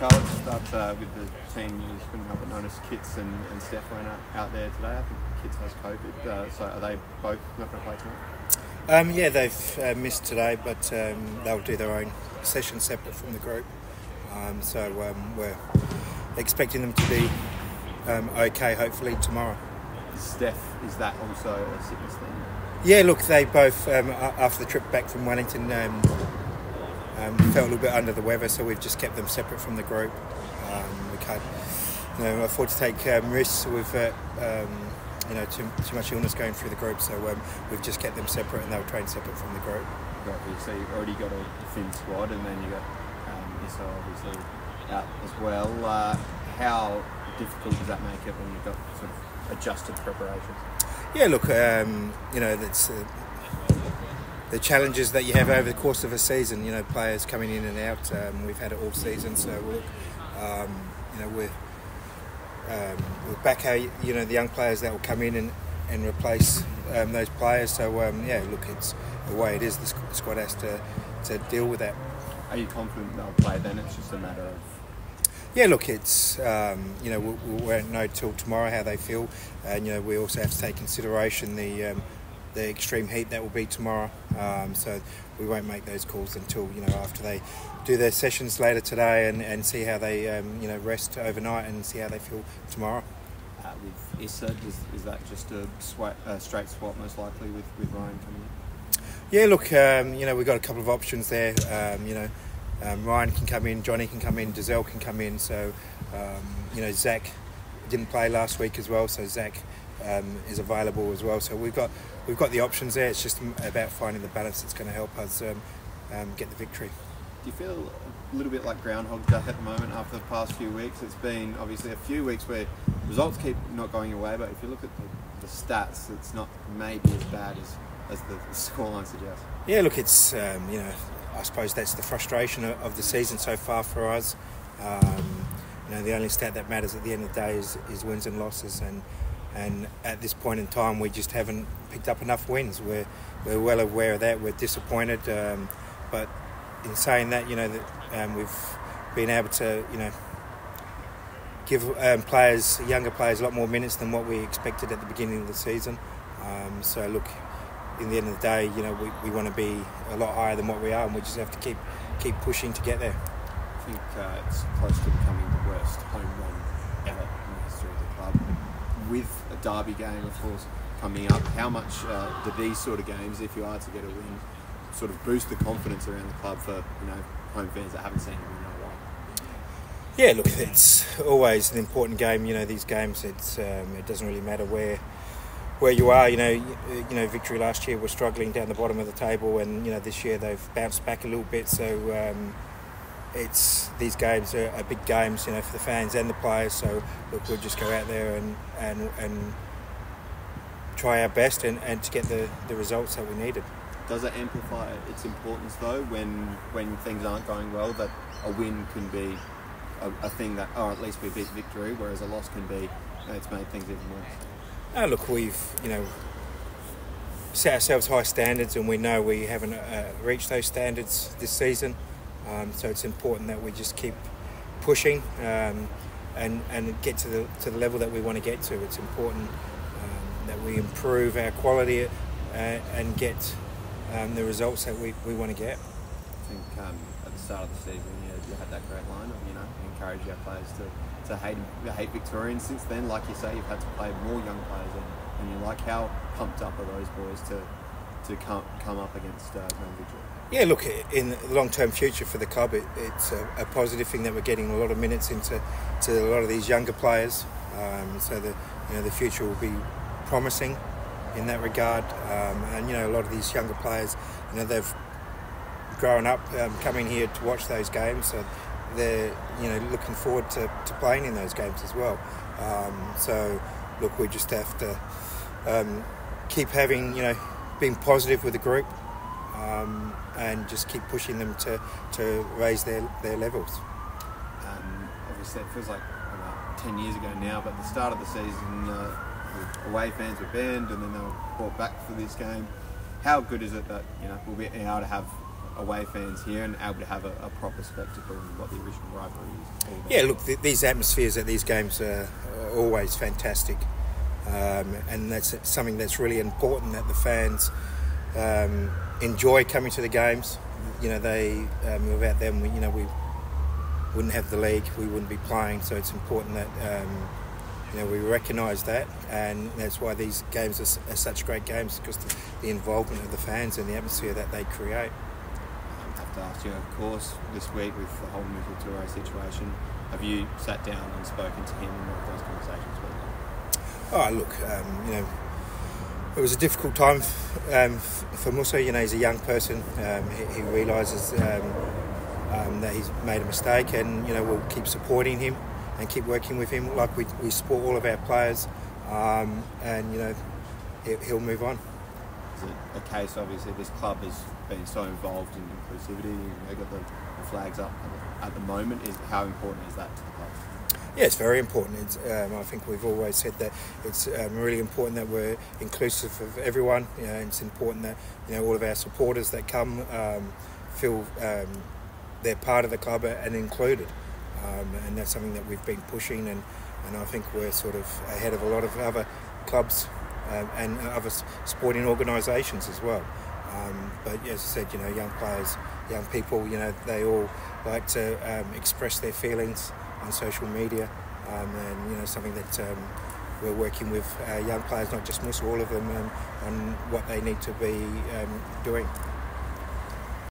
Carl, let's start uh, with the team. You couldn't help but notice Kits and, and out, out there today. I think Kits has COVID. Uh, so are they both not going to play tonight? Um, yeah, they've uh, missed today, but um, they'll do their own session separate from the group. Um, so um, we're expecting them to be um, okay, hopefully, tomorrow. Steph, is that also a sickness thing? Yeah, look, they both, um, after the trip back from Wellington, um, felt a little bit under the weather, so we've just kept them separate from the group. Um, we can't you know, afford to take um, risks with uh, um, you know too, too much illness going through the group, so um, we've just kept them separate and they were trained separate from the group. Great. So you've already got a thin squad, and then you got um, obviously out as well. Uh, how difficult does that make it when you've got sort of adjusted preparations? Yeah, look, um, you know, that's uh, the challenges that you have over the course of a season. You know, players coming in and out. Um, we've had it all season, so look, um, you know, we're um, we're back. How you know the young players that will come in and, and replace um, those players. So um, yeah, look, it's the way it is. The squad has to to deal with that. Are you confident they'll play then? It's just a matter of Yeah, look, it's um, you know we, we won't know till tomorrow how they feel, and you know we also have to take consideration the um, the extreme heat that will be tomorrow. Um, so we won't make those calls until you know after they do their sessions later today and, and see how they um, you know rest overnight and see how they feel tomorrow. uh, with Issa. Is, is that just a, a straight swap most likely with, with Ryan coming in? Yeah, look, um, you know we've got a couple of options there. Um, you know. Um, Ryan can come in, Johnny can come in, Dazelle can come in. So, um, you know, Zach didn't play last week as well, so Zach um, is available as well. So we've got we've got the options there. It's just about finding the balance that's going to help us um, um, get the victory. Do you feel a little bit like Groundhog Day at the moment after the past few weeks? It's been obviously a few weeks where results keep not going your way, but if you look at the, the stats, it's not maybe as bad as, as the scoreline suggests. Yeah, look, it's um, you know, I suppose that's the frustration of, of the season so far for us. Um, you know, the only stat that matters at the end of the day is, is wins and losses, and and at this point in time, we just haven't picked up enough wins. We're we're well aware of that. We're disappointed, um, but in saying that, you know, that um, we've been able to, you know. Give um, players, younger players, a lot more minutes than what we expected at the beginning of the season. Um, so look, in the end of the day, you know, we, we want to be a lot higher than what we are, and we just have to keep keep pushing to get there. I think uh, it's close to becoming the worst home run ever in the history of the club. With a derby game, of course, coming up, how much uh, do these sort of games, if you are to get a win, sort of boost the confidence around the club for you know home fans that haven't seen it in a while? Yeah, look, it's always an important game. You know, these games, it's um, it doesn't really matter where where you are. You know, you, you know, victory last year was struggling down the bottom of the table, and you know this year they've bounced back a little bit. So um, it's these games are, are big games, you know, for the fans and the players. So look, we'll just go out there and and and try our best and, and to get the, the results that we needed. Does it amplify its importance though when when things aren't going well that a win can be a, a thing that, or at least we beat victory, whereas a loss can be, it's made things even worse. Oh, look, we've you know set ourselves high standards, and we know we haven't uh, reached those standards this season. Um, so it's important that we just keep pushing um, and and get to the to the level that we want to get to. It's important um, that we improve our quality uh, and get um, the results that we, we want to get. I think um, at the start of the season, you, you had that great line you know, encourage our players to, to hate, hate Victorians. Since then, like you say, you've had to play more young players, and, and you're like, how pumped up are those boys to, to come, come up against uh, Grand Victory? Yeah, look, in the long-term future for the club, it, it's a, a positive thing that we're getting a lot of minutes into to a lot of these younger players. Um, so the you know the future will be promising in that regard. Um, and you know a lot of these younger players, you know they've grown up um, coming here to watch those games, so they're you know looking forward to, to playing in those games as well. Um, so look, we just have to um, keep having you know being positive with the group um, and just keep pushing them to, to raise their, their levels. Um, obviously, it feels like about 10 years ago now, but at the start of the season, uh, the away fans were banned and then they were brought back for this game. How good is it that you know we'll be able to have away fans here and able to have a, a proper spectacle and what the original rivalry is. Yeah, look, th- these atmospheres at these games are, are always fantastic, um, and that's something that's really important that the fans um, enjoy coming to the games. You know, they um, without them, we, you know, we wouldn't have the league, we wouldn't be playing. So it's important that um, you know we recognise that, and that's why these games are, are such great games because the, the involvement of the fans and the atmosphere that they create. I have to ask you, of course, this week with the whole Michael Toure situation, have you sat down and spoken to him and what those conversations were? Oh, look, um, you know, it was a difficult time um, for Musa. You know, he's a young person. Um, he, he realises um, um, that he's made a mistake, and you know, we'll keep supporting him and keep working with him like we, we support all of our players. Um, and you know, he, he'll move on. Is it a case, obviously, this club has been so involved in inclusivity and they've got the, the flags up at the, at the moment? Is How important is that to the club? Yeah, it's very important. It's, um, I think we've always said that it's um, really important that we're inclusive of everyone. You know, it's important that you know all of our supporters that come um, feel um, they're part of the club and included, um, and that's something that we've been pushing. And, and I think we're sort of ahead of a lot of other clubs um, and other sporting organisations as well. Um, but as I said, you know, young players, young people, you know, they all like to um, express their feelings on social media, um, and you know, something that um, we're working with uh, young players, not just Musa, all of them, um, on what they need to be um, doing.